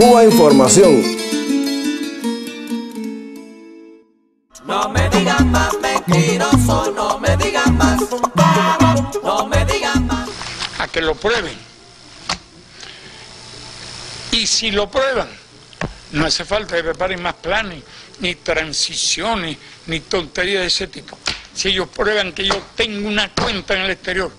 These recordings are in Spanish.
Cuba Información. No me digan más mentiroso, no me digan más, no me digan más. A que lo prueben. Y si lo prueban, no hace falta que preparen más planes, ni transiciones, ni tonterías de ese tipo. Si ellos prueban que yo tengo una cuenta en el exterior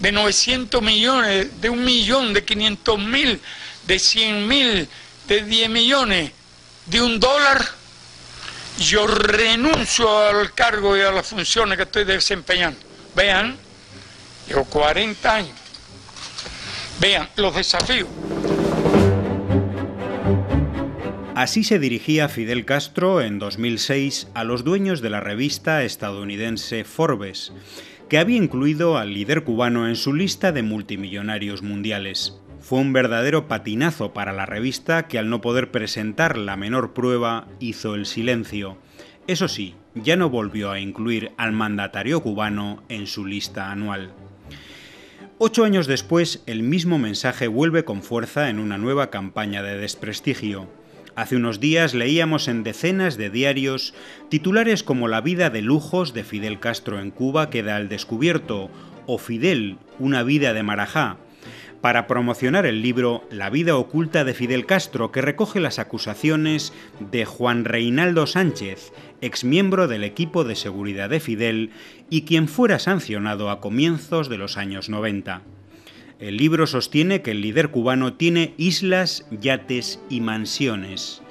de 900 millones, de un millón, de 500 mil, de 100 mil, de 10 millones, de un dólar, yo renuncio al cargo y a las funciones que estoy desempeñando. Vean, llevo 40 años. Vean los desafíos. Así se dirigía Fidel Castro en 2006 a los dueños de la revista estadounidense Forbes, que había incluido al líder cubano en su lista de multimillonarios mundiales. Fue un verdadero patinazo para la revista que al no poder presentar la menor prueba hizo el silencio. Eso sí, ya no volvió a incluir al mandatario cubano en su lista anual. Ocho años después, el mismo mensaje vuelve con fuerza en una nueva campaña de desprestigio. Hace unos días leíamos en decenas de diarios titulares como La vida de lujos de Fidel Castro en Cuba queda al descubierto o Fidel, una vida de Marajá, para promocionar el libro La vida oculta de Fidel Castro, que recoge las acusaciones de Juan Reinaldo Sánchez, exmiembro del equipo de seguridad de Fidel y quien fuera sancionado a comienzos de los años 90. El libro sostiene que el líder cubano tiene islas, yates y mansiones.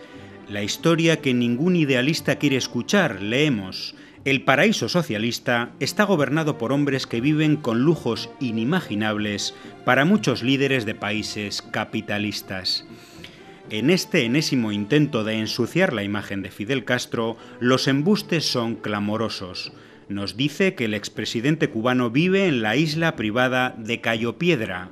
La historia que ningún idealista quiere escuchar, leemos. El paraíso socialista está gobernado por hombres que viven con lujos inimaginables para muchos líderes de países capitalistas. En este enésimo intento de ensuciar la imagen de Fidel Castro, los embustes son clamorosos nos dice que el expresidente cubano vive en la isla privada de Cayo Piedra.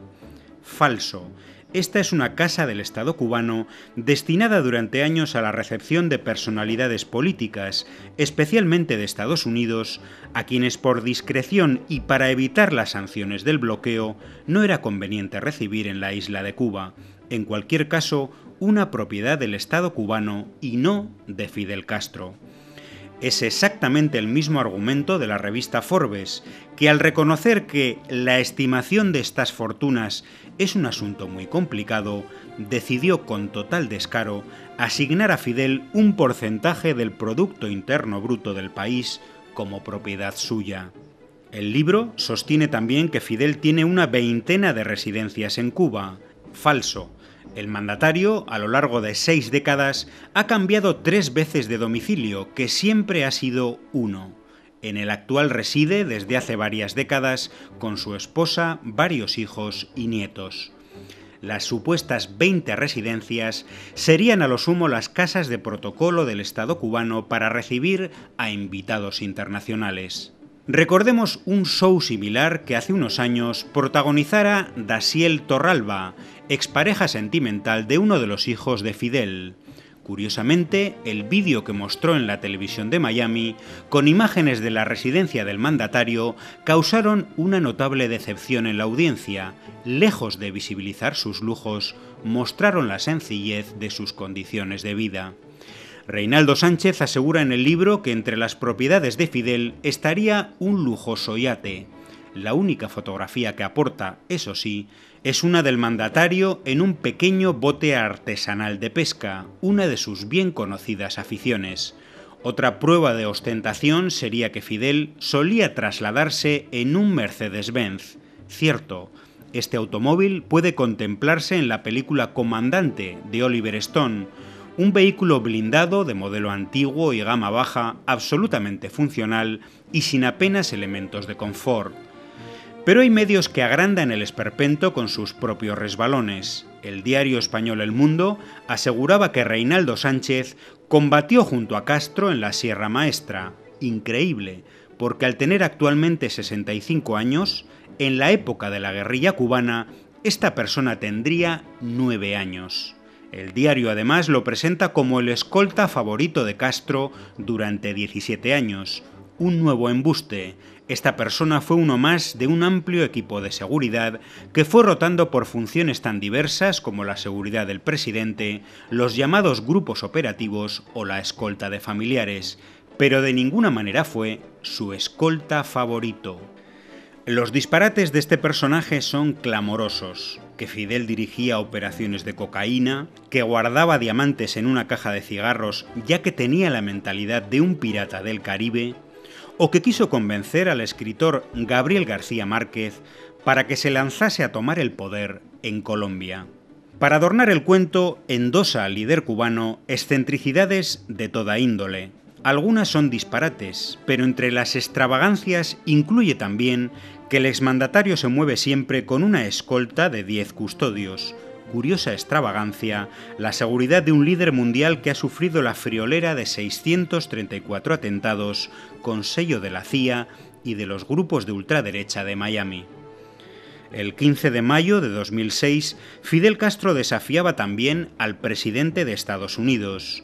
Falso. Esta es una casa del Estado cubano destinada durante años a la recepción de personalidades políticas, especialmente de Estados Unidos, a quienes por discreción y para evitar las sanciones del bloqueo no era conveniente recibir en la isla de Cuba, en cualquier caso una propiedad del Estado cubano y no de Fidel Castro es exactamente el mismo argumento de la revista Forbes, que al reconocer que la estimación de estas fortunas es un asunto muy complicado, decidió con total descaro asignar a Fidel un porcentaje del Producto Interno Bruto del país como propiedad suya. El libro sostiene también que Fidel tiene una veintena de residencias en Cuba. Falso. El mandatario, a lo largo de seis décadas, ha cambiado tres veces de domicilio, que siempre ha sido uno. En el actual reside desde hace varias décadas con su esposa, varios hijos y nietos. Las supuestas 20 residencias serían a lo sumo las casas de protocolo del Estado cubano para recibir a invitados internacionales. Recordemos un show similar que hace unos años protagonizara Dasiel Torralba, expareja sentimental de uno de los hijos de Fidel. Curiosamente, el vídeo que mostró en la televisión de Miami, con imágenes de la residencia del mandatario, causaron una notable decepción en la audiencia. Lejos de visibilizar sus lujos, mostraron la sencillez de sus condiciones de vida. Reinaldo Sánchez asegura en el libro que entre las propiedades de Fidel estaría un lujoso yate. La única fotografía que aporta, eso sí, es una del mandatario en un pequeño bote artesanal de pesca, una de sus bien conocidas aficiones. Otra prueba de ostentación sería que Fidel solía trasladarse en un Mercedes-Benz. Cierto, este automóvil puede contemplarse en la película Comandante de Oliver Stone, un vehículo blindado de modelo antiguo y gama baja, absolutamente funcional y sin apenas elementos de confort. Pero hay medios que agrandan el esperpento con sus propios resbalones. El diario español El Mundo aseguraba que Reinaldo Sánchez combatió junto a Castro en la Sierra Maestra. Increíble, porque al tener actualmente 65 años, en la época de la guerrilla cubana, esta persona tendría 9 años. El diario además lo presenta como el escolta favorito de Castro durante 17 años, un nuevo embuste. Esta persona fue uno más de un amplio equipo de seguridad que fue rotando por funciones tan diversas como la seguridad del presidente, los llamados grupos operativos o la escolta de familiares, pero de ninguna manera fue su escolta favorito. Los disparates de este personaje son clamorosos, que Fidel dirigía operaciones de cocaína, que guardaba diamantes en una caja de cigarros ya que tenía la mentalidad de un pirata del Caribe, o que quiso convencer al escritor Gabriel García Márquez para que se lanzase a tomar el poder en Colombia. Para adornar el cuento, endosa al líder cubano excentricidades de toda índole, algunas son disparates, pero entre las extravagancias incluye también que el exmandatario se mueve siempre con una escolta de 10 custodios. Curiosa extravagancia, la seguridad de un líder mundial que ha sufrido la friolera de 634 atentados con sello de la CIA y de los grupos de ultraderecha de Miami. El 15 de mayo de 2006, Fidel Castro desafiaba también al presidente de Estados Unidos.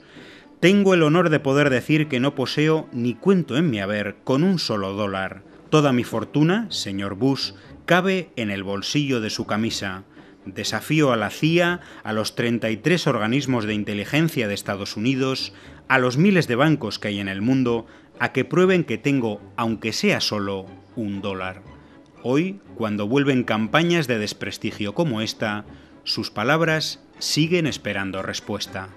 Tengo el honor de poder decir que no poseo ni cuento en mi haber con un solo dólar. Toda mi fortuna, señor Bush, cabe en el bolsillo de su camisa. Desafío a la CIA, a los 33 organismos de inteligencia de Estados Unidos, a los miles de bancos que hay en el mundo, a que prueben que tengo, aunque sea solo, un dólar. Hoy, cuando vuelven campañas de desprestigio como esta, sus palabras siguen esperando respuesta.